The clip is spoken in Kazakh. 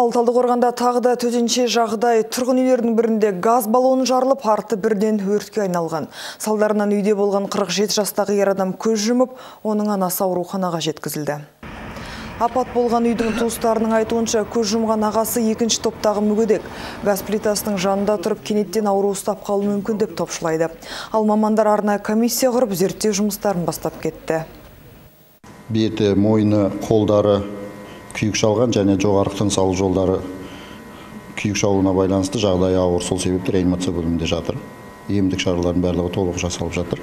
Ал Талдықорғанда тағы да төтенше жағдай тұрғын үйлердің бірінде газ баллоны жарылып, арты бірден өртке айналған. Салдарынан үйде болған 47 жастағы ер адам көз жұмып, оның анасы ауруханаға жеткізілді. Апат болған үйдің туыстарының айтуынша көз жұмған ағасы екінші топтағы мүгедек. Газ плитасының жанында тұрып кенеттен ауру ұстап қалу мүмкін деп топшылайды. Ал мамандар арнайы комиссия құрып зерттеу жұмыстарын бастап кетті. беті мойны қолдары күйік шалған және жоғарғы тыныс алу жолдары күйік шалуына байланысты жағдайы ауыр. Сол себепті реанимация бөлімінде жатыр. Емдік шаралардың барлығы толық жасалып жатыр.